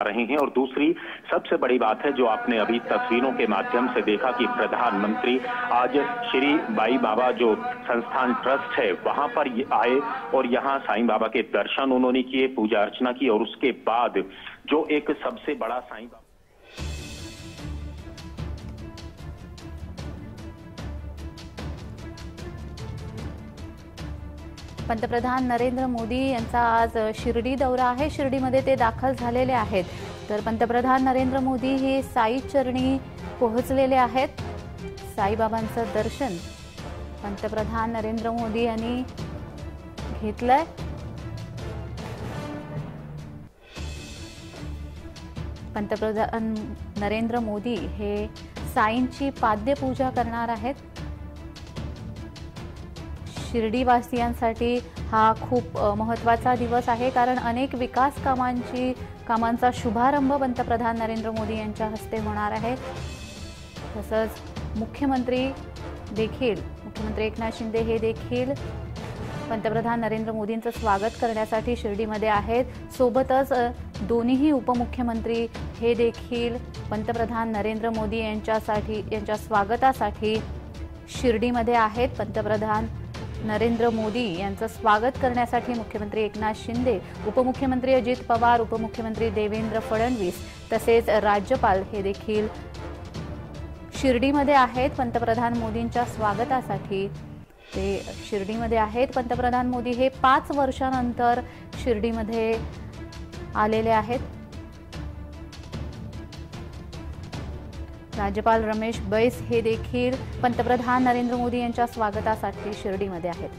रही हैं। और दूसरी, सबसे बड़ी बात है जो आपने अभी तस्वीरों के माध्यम से देखा कि प्रधानमंत्री आज श्री बाई बाबा जो संस्थान ट्रस्ट है, वहाँ पर आए और यहाँ साई बाबा के दर्शन उन्होंने किए, पूजा अर्चना की और उसके बाद जो एक सबसे बड़ा साई बाबा पंतप्रधान नरेंद्र मोदी यांचा आज शिर्डी दौरा आहे. शिर्डीमध्ये ते दाखल झालेले आहेत. तर पंतप्रधान नरेंद्र मोदी हे साई चरणी पोहोचलेले आहेत. साईबाबांचं दर्शन पंतप्रधान नरेंद्र मोदी यांनी घेतलंय. पंतप्रधान नरेंद्र मोदी हे साईंची पाद्यपूजा करणार आहेत. शिर्डीवासियांसाठी हा खूप महत्त्वाचा दिवस आहे. कारण अनेक विकास कामांची कामांचा शुभारंभ पंतप्रधान नरेंद्र मोदी यांच्या हस्ते होणार आहे. तसंच मुख्यमंत्री देखील मुख्यमंत्री एकनाथ शिंदे हे देखील पंतप्रधान नरेंद्र मोदींचं स्वागत करण्यासाठी शिर्डीमध्ये आहेत. सोबतच दोन्हीही उपमुख्यमंत्री हे देखील पंतप्रधान नरेंद्र मोदी यांच्यासाठी यांच्या स्वागतासाठी शिर्डीमध्ये आहेत. पंतप्रधान नरेंद्र मोदी यांचं स्वागत करण्यासाठी मुख्यमंत्री एकनाथ शिंदे उपमुख्यमंत्री अजित पवार उपमुख्यमंत्री देवेंद्र फडणवीस तसेच राज्यपाल हे देखील शिर्डीमध्ये आहेत. पंतप्रधान मोदींच्या स्वागतासाठी ते शिर्डीमध्ये आहेत. पंतप्रधान मोदी हे पाच वर्षानंतर शिर्डीमध्ये आलेले आहेत. राज्यपाल रमेश बैस हे देखील पंतप्रधान नरेंद्र मोदी यांच्या स्वागतासाठी शिर्डीमध्ये आहेत.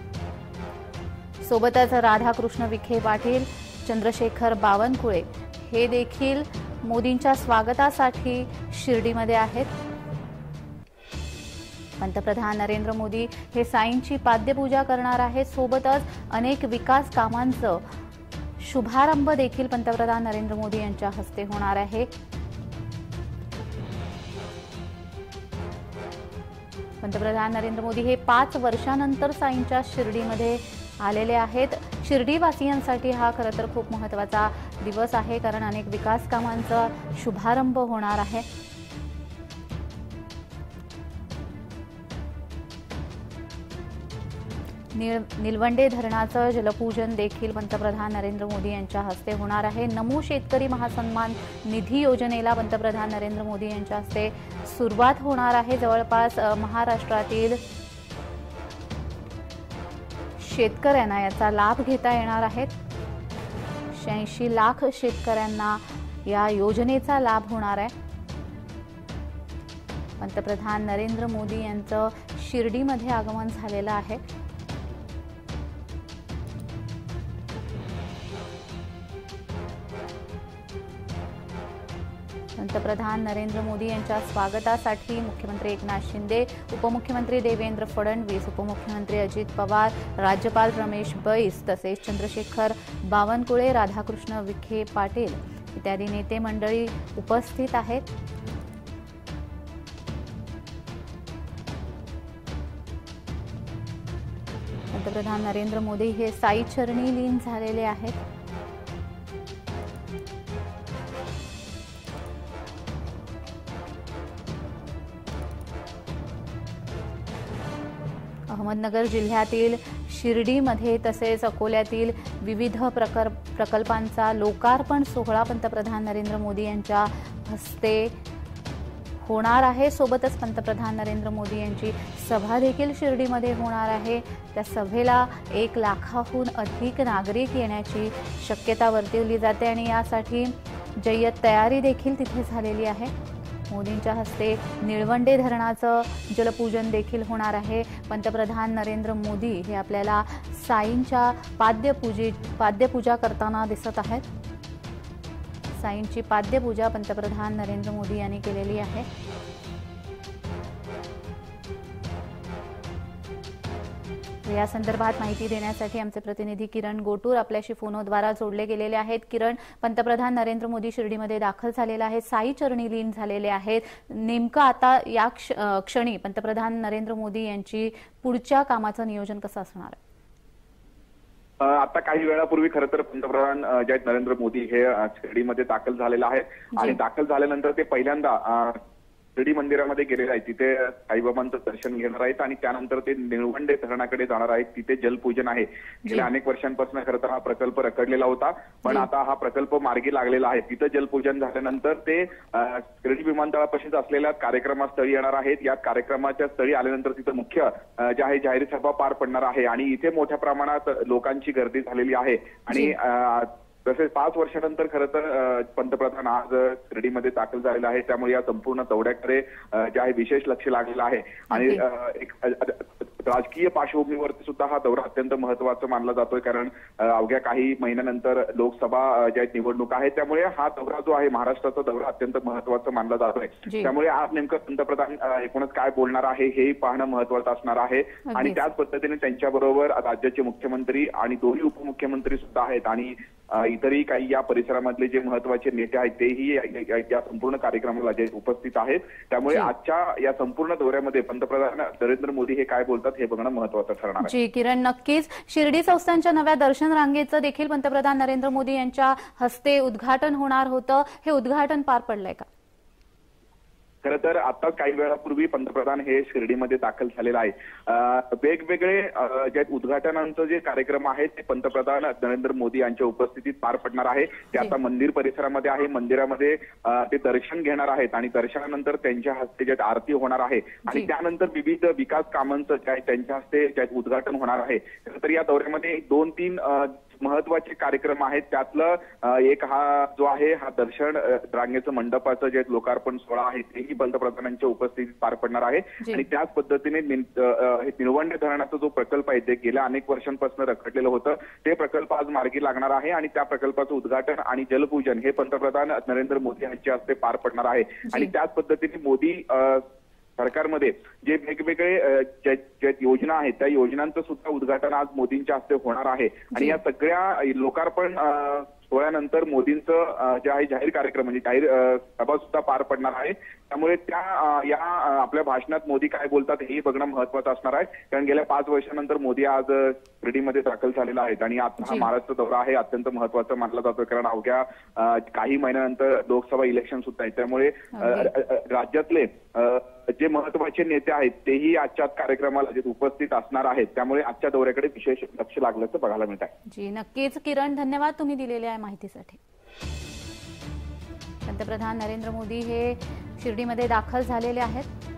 सोबतच राधाकृष्ण विखे पाटील चंद्रशेखर बावनकुळे हे देखील मोदींच्या स्वागतासाठी शिर्डीमध्ये आहेत. पंतप्रधान नरेंद्र मोदी हे साईंची पाद्यपूजा करणार आहेत. सोबतच अनेक विकास कामांचं शुभारंभ देखील पंतप्रधान नरेंद्र मोदी यांच्या हस्ते होणार आहे. पंतप्रधान नरेंद्र मोदी हे पाच वर्षानंतर साईंच्या शिर्डीमध्ये आलेले आहेत. शिर्डीवासियांसाठी हा खरं तर खूप महत्त्वाचा दिवस आहे कारण अनेक विकास कामांचा शुभारंभ होणार आहे. निळ निलवंडे धरणाचं जलपूजन देखील पंतप्रधान नरेंद्र मोदी यांच्या हस्ते होणार आहे. नमो शेतकरी महासन्मान निधी योजनेला पंतप्रधान नरेंद्र मोदी यांच्या हस्ते सुरुवात होणार आहे. जवळपास महाराष्ट्रातील शेतकऱ्यांना याचा लाभ घेता येणार आहे. शहाऐंशी लाख शेतकऱ्यांना या योजनेचा लाभ होणार आहे. पंतप्रधान नरेंद्र मोदी यांचं शिर्डीमध्ये आगमन झालेलं आहे. पंतप्रधान नरेंद्र मोदी यांच्या स्वागतासाठी मुख्यमंत्री एकनाथ शिंदे उपमुख्यमंत्री देवेंद्र फडणवीस उपमुख्यमंत्री अजित पवार राज्यपाल रमेश बैस तसेच चंद्रशेखर बावनकुळे राधाकृष्ण विखे पाटील इत्यादी नेते मंडळी उपस्थित आहेत. पंतप्रधान नरेंद्र मोदी हे साई चरणी लीन झालेले आहेत. अहमदनगर जिल्ह्यातील शिर्डीमध्ये तसेच अकोल्यातील विविध प्रकर प्रकल्पांचा लोकार्पण सोहळा पंतप्रधान नरेंद्र मोदी यांच्या हस्ते होणार आहे. सोबतच पंतप्रधान नरेंद्र मोदी यांची सभा देखील शिर्डीमध्ये होणार आहे. त्या सभेला एक लाखाहून अधिक नागरिक येण्याची शक्यता वर्तवली जाते आणि यासाठी जय्यत तयारी देखील तिथे झालेली आहे. मोदींच्या हस्ते निळवंडे धरणाचं जलपूजन देखील होणार आहे. पंतप्रधान नरेंद्र मोदी हे आपल्याला साईंच्या पाद्यपूजे पाद्यपूजा करताना दिसत आहेत. साईंची पाद्यपूजा पंतप्रधान नरेंद्र मोदी यांनी केलेली आहे. या संदर्भात माहिती देण्यासाठी आमचे प्रतिनिधी किरण गोटूर आपल्याशी फोनद्वारा जोडले गेलेले आहेत. किरण पंतप्रधान नरेंद्र मोदी शिर्डीमध्ये दाखल झालेले आहेत. साई चरणी लीन झालेले आहेत. नेमकं आता या क्षणी पंतप्रधान नरेंद्र मोदी यांची पुढच्या कामाचं नियोजन कसं असणार आहे? आता काही वेळापूर्वी खरं तर पंतप्रधान अ, जे आहेत नरेंद्र मोदी हे शिर्डीमध्ये दाखल झालेले आहेत. आणि दाखल झाल्यानंतर ते पहिल्यांदा शिर्डी मंदिरामध्ये गेलेले आहेत तिथे साईबाबांचं दर्शन घेणार आहेत आणि त्यानंतर ते निळवंडे धरणाकडे जाणार आहेत. तिथे जलपूजन आहे. गेल्या अनेक वर्षांपासून खरं तर हा प्रकल्प रखडलेला होता. पण. आता हा प्रकल्प मार्गी लागलेला आहे. तिथं जलपूजन झाल्यानंतर ते शिर्डी विमानतळापाशीच असलेल्या कार्यक्रमास्थळी येणार आहेत. या कार्यक्रमाच्या स्थळी आल्यानंतर तिथं मुख्य जे आहे जाहीर सभा पार पडणार आहे. आणि इथे मोठ्या प्रमाणात लोकांची गर्दी झालेली आहे. आणि तसेच पाच वर्षानंतर खरं तर पंतप्रधान आज शिर्डीमध्ये दाखल झालेला आहे त्यामुळे या संपूर्ण दौऱ्याकडे जे आहे विशेष लक्ष लागलेलं आहे. आणि एक राजकीय पार्श्वभूमीवरती सुद्धा हा दौरा अत्यंत महत्त्वाचा मानला जातोय. कारण अवघ्या काही महिन्यानंतर लोकसभा ज्या आहेत निवडणूक आहेत त्यामुळे हा दौरा जो आहे महाराष्ट्राचा दौरा अत्यंत महत्त्वाचा मानला जातोय. त्यामुळे आज नेमकं पंतप्रधान एकूणच काय बोलणार आहे हेही पाहणं महत्वाचं असणार आहे. आणि. त्याच पद्धतीने त्यांच्याबरोबर राज्याचे मुख्यमंत्री आणि दोन्ही उपमुख्यमंत्री सुद्धा आहेत. आणि इतरही काही या परिसरामधले जे महत्त्वाचे नेते आहेत तेही या- संपूर्ण कार्यक्रमाला जे उपस्थित आहेत. त्यामुळे. आजच्या या संपूर्ण दौऱ्यामध्ये पंतप्रधान नरेंद्र मोदी हे काय बोलतात हे बघणं महत्वाचं ठरणार जी किरण नक्कीच. शिर्डी संस्थांच्या नव्या दर्शन रांगेचं देखील पंतप्रधान नरेंद्र मोदी यांच्या हस्ते उद्घाटन होणार होतं. हे उद्घाटन पार पडलंय का? खरं तर आता काही वेळापूर्वी पंतप्रधान हे शिर्डीमध्ये दाखल झालेलं आहे. वेगवेगळे जे उद्घाटनांचं जे कार्यक्रम आहेत ते पंतप्रधान नरेंद्र मोदी यांच्या उपस्थितीत पार पडणार आहे. ते आता मंदिर परिसरामध्ये आहे. मंदिरामध्ये ते दर्शन घेणार आहेत आणि दर्शनानंतर त्यांच्या हस्ते जे आरती होणार आहे. आणि. त्यानंतर विविध विकास कामांचं जे आहे त्यांच्या हस्ते जे आहे उद्घाटन होणार आहे. तर या दौऱ्यामध्ये दोन तीन महत्त्वाचे कार्यक्रम आहेत. त्यातलं एक हा जो आहे हा दर्शन रांगेचं मंडपाचं जे लोकार्पण सोहळा आहे तेही पंतप्रधानांच्या उपस्थितीत पार पडणार आहे. आणि त्याच पद्धतीने हे निळवंडे धरणाचा जो प्रकल्प आहे ते गेल्या अनेक वर्षांपासून रखडलेलं होतं. ते प्रकल्प आज मार्गी लागणार आहे आणि त्या प्रकल्पाचं उद्घाटन आणि जलपूजन हे पंतप्रधान नरेंद्र मोदी यांच्या हस्ते पार पडणार आहे. आणि त्याच पद्धतीने मोदी सरकारमध्ये जे वेगवेगळे ज्या योजना आहेत त्या योजनांचं सुद्धा उद्घाटन आज मोदींच्या हस्ते होणार आहे. आणि. या सगळ्या लोकार्पण सोहळ्यानंतर मोदींचं जे आहे जाहीर कार्यक्रम म्हणजे जाहीर सभा सुद्धा पार पडणार आहे. त्यामुळे त्या या आपल्या भाषणात मोदी काय बोलतात हेही बघणं महत्वाचं असणार आहे. कारण गेल्या पाच वर्षानंतर मोदी आज शिर्डीमध्ये दाखल झालेला आहेत. आणि आता हा. महाराष्ट्र दौरा आहे अत्यंत महत्त्वाचा मानला जातोय. कारण अवघ्या काही महिन्यानंतर लोकसभा इलेक्शन सुद्धा आहे त्यामुळे राज्यातले जे महत्त्वाचे नेते आहेत तेही आजच्या कार्यक्रमाला जे उपस्थित असणार आहेत त्यामुळे आजच्या दौऱ्याकडे विशेष लक्ष लागल्याचं बघायला मिळत आहे. जी नक्कीच. किरण धन्यवाद तुम्ही दिलेल्या माहितीसाठी. पंतप्रधान नरेंद्र मोदी हे शिर्डीमध्ये दाखल झालेले आहेत.